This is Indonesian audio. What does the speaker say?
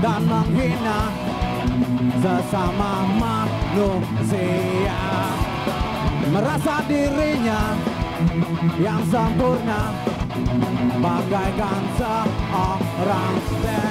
dan menghina sesama manusia. Merasa dirinya yang sempurna Bagaikan seorang bebas